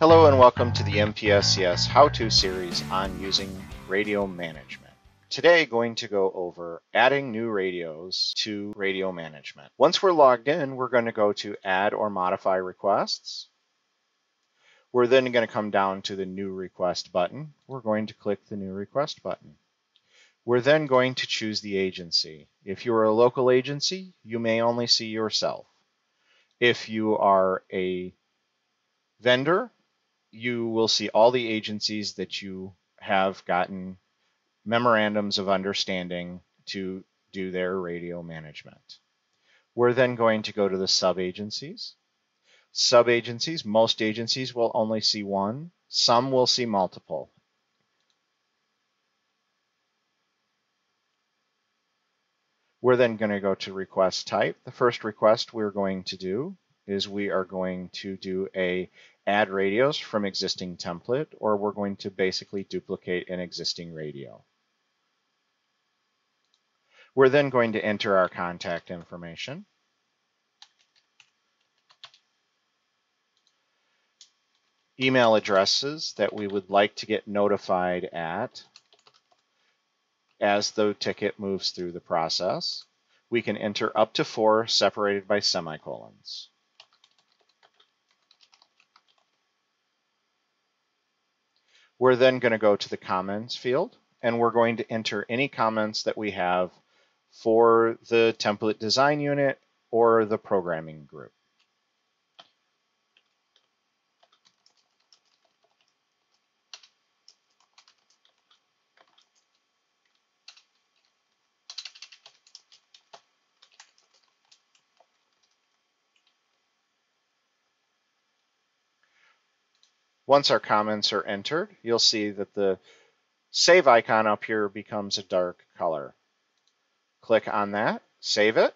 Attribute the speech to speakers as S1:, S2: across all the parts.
S1: Hello and welcome to the MPSCS how-to series on using radio management. Today going to go over adding new radios to radio management. Once we're logged in, we're going to go to add or modify requests. We're then going to come down to the new request button. We're going to click the new request button. We're then going to choose the agency. If you're a local agency, you may only see yourself. If you are a vendor, you will see all the agencies that you have gotten memorandums of understanding to do their radio management. We're then going to go to the sub-agencies. Sub-agencies, most agencies will only see one. Some will see multiple. We're then going to go to request type. The first request we're going to do is we are going to do a add radios from existing template, or we're going to basically duplicate an existing radio. We're then going to enter our contact information. Email addresses that we would like to get notified at as the ticket moves through the process. We can enter up to four separated by semicolons. We're then going to go to the comments field and we're going to enter any comments that we have for the template design unit or the programming group. Once our comments are entered, you'll see that the save icon up here becomes a dark color. Click on that, save it.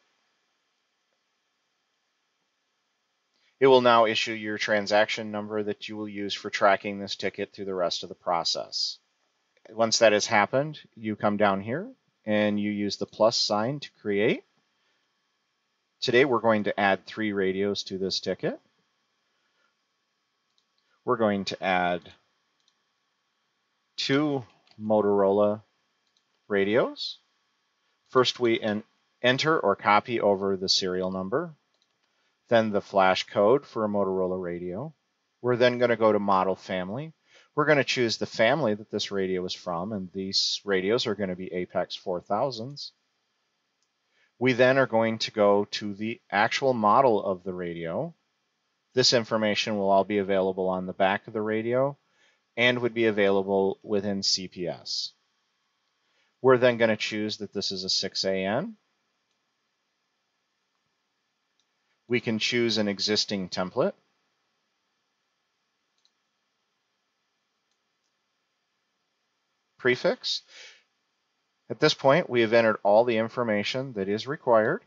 S1: It will now issue your transaction number that you will use for tracking this ticket through the rest of the process. Once that has happened, you come down here and you use the plus sign to create. Today we're going to add three radios to this ticket we're going to add two Motorola radios. First, we enter or copy over the serial number, then the flash code for a Motorola radio. We're then going to go to model family. We're going to choose the family that this radio is from, and these radios are going to be Apex 4000s. We then are going to go to the actual model of the radio, this information will all be available on the back of the radio and would be available within CPS. We're then going to choose that this is a 6AN. We can choose an existing template. Prefix. At this point, we have entered all the information that is required.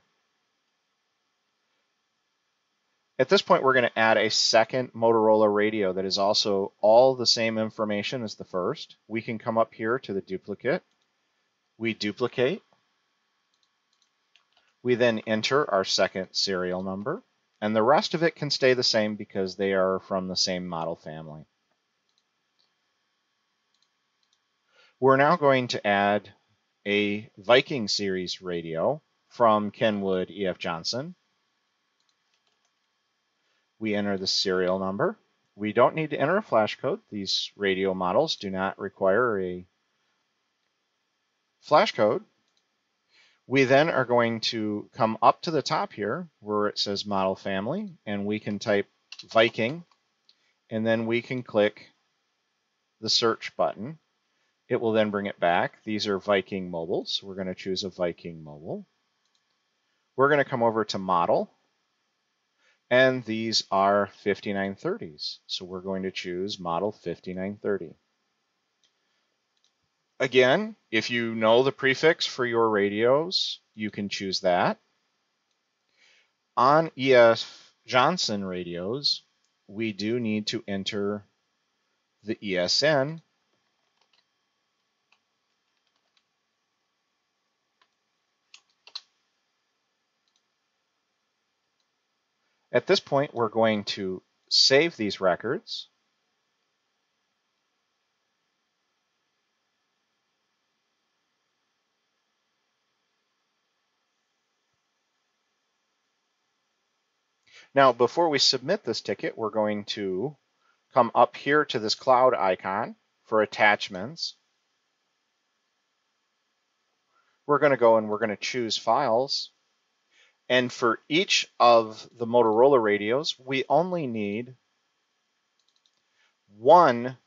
S1: At this point, we're going to add a second Motorola radio that is also all the same information as the first. We can come up here to the duplicate. We duplicate. We then enter our second serial number. And the rest of it can stay the same because they are from the same model family. We're now going to add a Viking series radio from Kenwood EF Johnson we enter the serial number. We don't need to enter a flash code. These radio models do not require a flash code. We then are going to come up to the top here where it says model family and we can type Viking and then we can click the search button. It will then bring it back. These are Viking mobiles. So we're going to choose a Viking mobile. We're going to come over to model and these are 5930s. So we're going to choose model 5930. Again, if you know the prefix for your radios, you can choose that. On EF Johnson radios, we do need to enter the ESN At this point, we're going to save these records. Now, before we submit this ticket, we're going to come up here to this cloud icon for attachments. We're going to go and we're going to choose files and for each of the Motorola radios, we only need one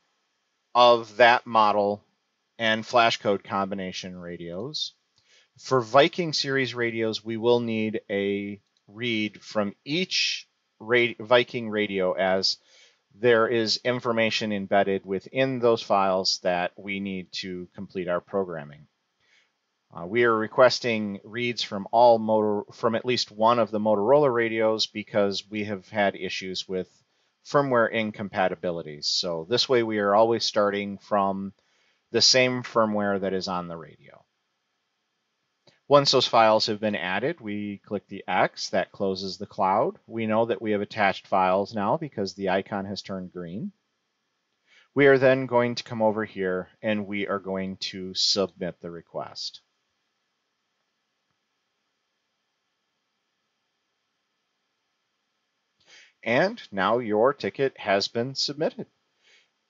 S1: of that model and flash code combination radios. For Viking series radios, we will need a read from each Viking radio as there is information embedded within those files that we need to complete our programming. Uh, we are requesting reads from all motor from at least one of the Motorola radios because we have had issues with firmware incompatibilities. So this way we are always starting from the same firmware that is on the radio. Once those files have been added, we click the X, that closes the cloud. We know that we have attached files now because the icon has turned green. We are then going to come over here and we are going to submit the request. And now your ticket has been submitted.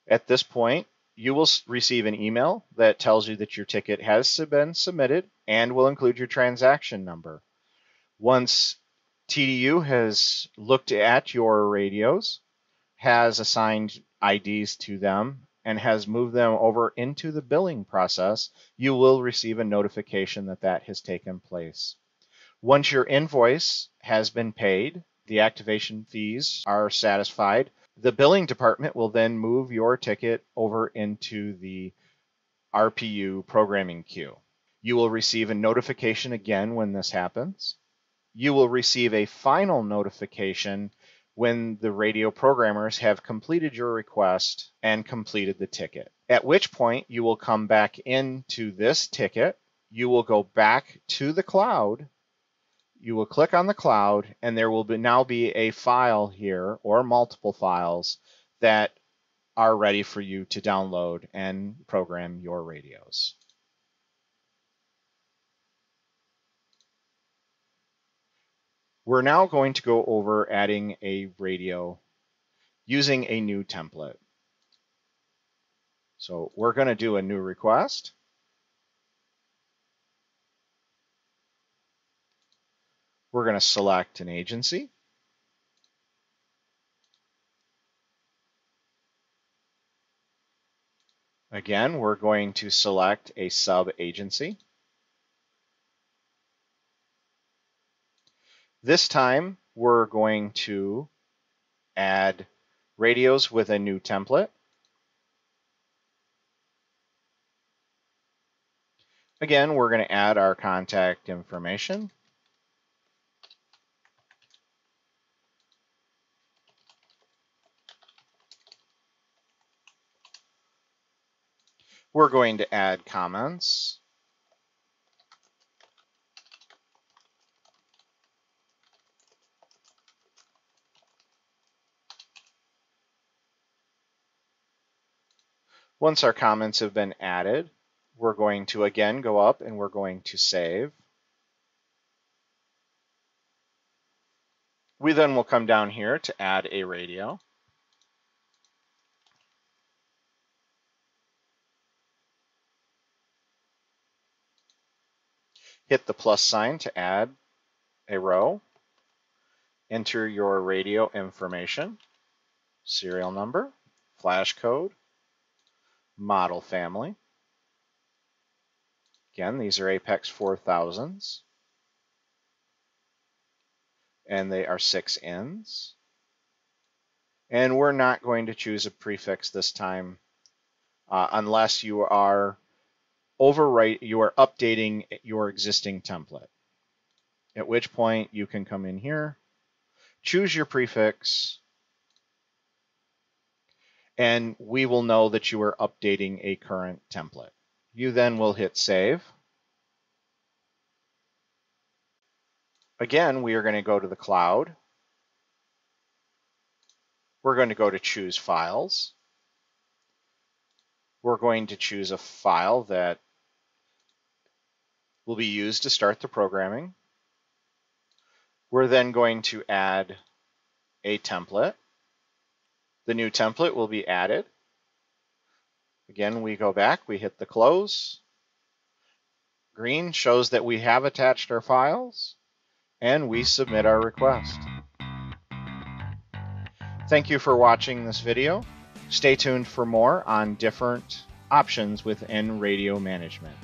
S1: At this point, you will receive an email that tells you that your ticket has been submitted and will include your transaction number. Once TDU has looked at your radios, has assigned IDs to them, and has moved them over into the billing process, you will receive a notification that that has taken place. Once your invoice has been paid, the activation fees are satisfied, the billing department will then move your ticket over into the RPU programming queue. You will receive a notification again when this happens. You will receive a final notification when the radio programmers have completed your request and completed the ticket. At which point you will come back into this ticket. You will go back to the cloud you will click on the cloud and there will be now be a file here or multiple files that are ready for you to download and program your radios. We're now going to go over adding a radio using a new template. So we're going to do a new request. We're going to select an agency. Again, we're going to select a sub-agency. This time, we're going to add radios with a new template. Again, we're going to add our contact information. We're going to add comments. Once our comments have been added, we're going to again go up and we're going to save. We then will come down here to add a radio. Hit the plus sign to add a row, enter your radio information, serial number, flash code, model family. Again, these are Apex 4000s. And they are six ins. And we're not going to choose a prefix this time uh, unless you are overwrite, you are updating your existing template. At which point you can come in here, choose your prefix, and we will know that you are updating a current template. You then will hit save. Again, we are going to go to the cloud. We're going to go to choose files. We're going to choose a file that will be used to start the programming. We're then going to add a template. The new template will be added. Again, we go back, we hit the close. Green shows that we have attached our files, and we submit our request. Thank you for watching this video. Stay tuned for more on different options within radio management.